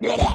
Bleh!